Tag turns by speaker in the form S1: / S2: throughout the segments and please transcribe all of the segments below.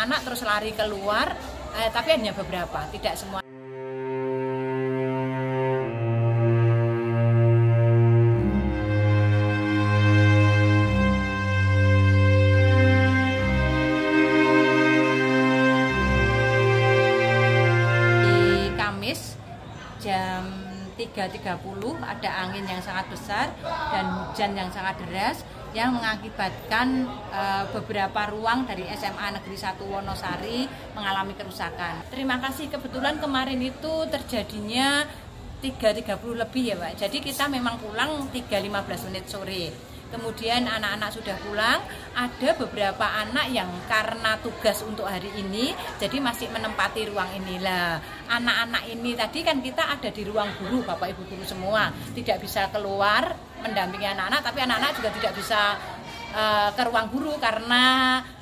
S1: anak-anak terus lari keluar, eh, tapi hanya beberapa, tidak semua. Di Kamis jam 3.30 ada angin yang sangat besar dan hujan yang sangat deras yang mengakibatkan eh, beberapa ruang dari SMA Negeri 1 Wonosari mengalami kerusakan. Terima kasih kebetulan kemarin itu terjadinya 3.30 lebih ya Pak. Jadi kita memang pulang 3.15 menit sore. Kemudian anak-anak sudah pulang, ada beberapa anak yang karena tugas untuk hari ini, jadi masih menempati ruang inilah. Anak-anak ini tadi kan kita ada di ruang guru, bapak ibu guru semua, tidak bisa keluar mendampingi anak-anak, tapi anak-anak juga tidak bisa uh, ke ruang guru karena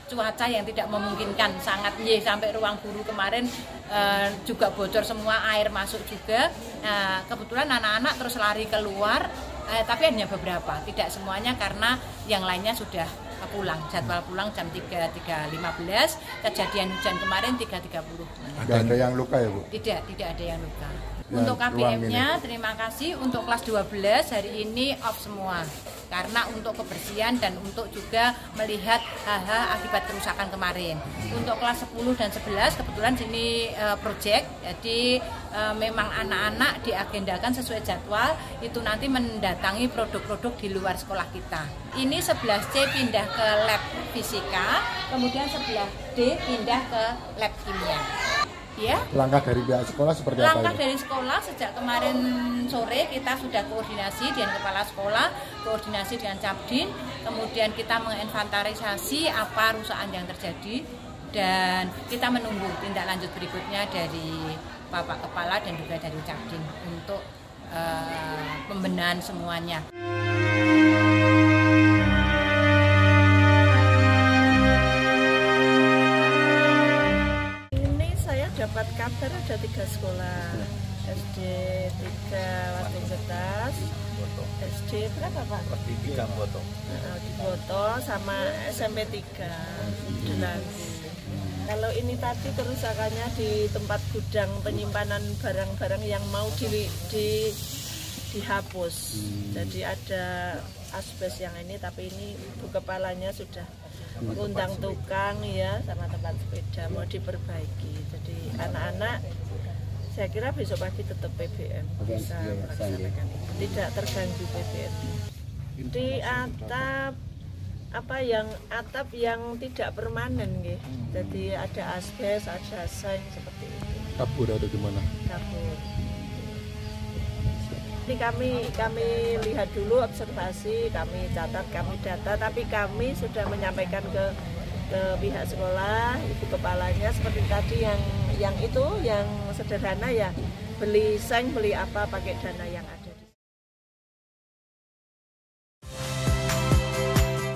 S1: cuaca yang tidak memungkinkan. Sangat ye sampai ruang guru kemarin uh, juga bocor semua air masuk juga. Nah, kebetulan anak-anak terus lari keluar eh, tapi hanya beberapa, tidak semuanya karena yang lainnya sudah pulang. Jadwal pulang jam 3, 3.15, kejadian hujan kemarin 3.30.
S2: Ada ada yang luka ya Bu?
S1: Tidak, tidak ada yang luka.
S2: Ya,
S1: untuk KBM-nya terima kasih untuk kelas 12 hari ini off semua karena untuk kebersihan dan untuk juga melihat hal-hal akibat kerusakan kemarin. Untuk kelas 10 dan 11 kebetulan sini uh, project jadi uh, memang anak-anak diagendakan sesuai jadwal itu nanti mendatangi produk-produk di luar sekolah kita. Ini 11C pindah ke lab fisika, kemudian 11D pindah ke lab kimia ya
S2: Langkah dari pihak sekolah seperti apa?
S1: langkah dari sekolah sejak kemarin sore kita sudah koordinasi dengan kepala sekolah koordinasi dengan Capdin kemudian kita menginventarisasi apa rusakan yang terjadi dan kita menunggu tindak lanjut berikutnya dari Bapak Kepala dan juga dari Capdin untuk eh, pembenahan semuanya.
S3: Ini saya dapat kabar ada tiga sekolah SD 3 Waduk Cetas SD berapa Pak?
S4: di tiga foto.
S3: Nah, di Boto sama SMP 3 Delangu kalau ini tadi kerusakannya di tempat gudang penyimpanan barang-barang yang mau di, di dihapus. Jadi ada asbes yang ini tapi ini ibu kepalanya sudah undang tukang ya sama tempat sepeda. Mau diperbaiki. Jadi anak-anak saya kira besok pagi tetap PBM bisa melaksanakan itu. tidak terganggu PBM di atap apa yang atap yang tidak permanen nggih. jadi ada asbes ada seng seperti itu
S2: Kabur atau gimana?
S3: dapur. Ini kami kami lihat dulu observasi, kami catat, kami data, tapi kami sudah menyampaikan ke ke pihak sekolah, ibu kepalanya seperti tadi yang yang itu yang sederhana ya beli seng, beli apa pakai dana yang ada.